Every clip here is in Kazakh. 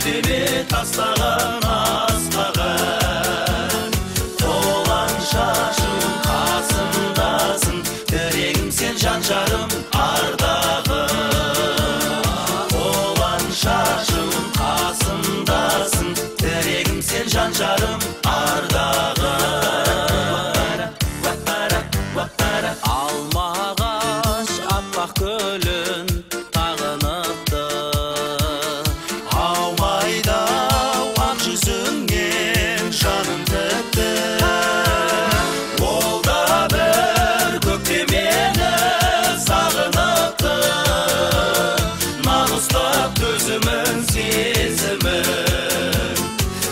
кеудеме тастаған асқаған толған шашым қасымдасың тірегім сен жан жарым ардағым толған шашым қасымдасың тірегім сен жан жарым төзімін сезімін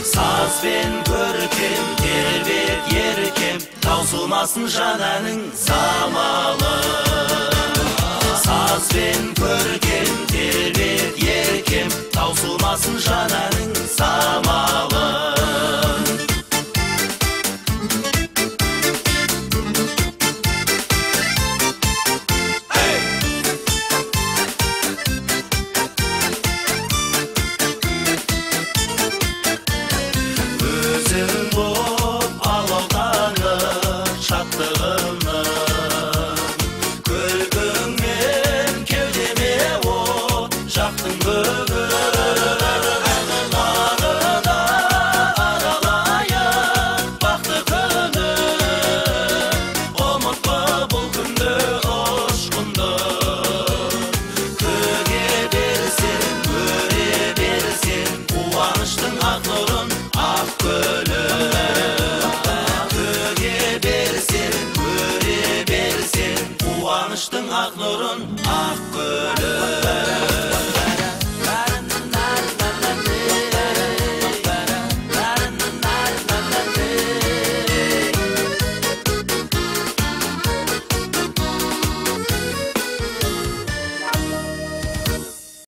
сазбен көркем тербет еркем таусылмасын жан әнің самалы сазбен көркем тербет еркем таусылмасын жан әнің sol. aqnishding aq nurin aq ah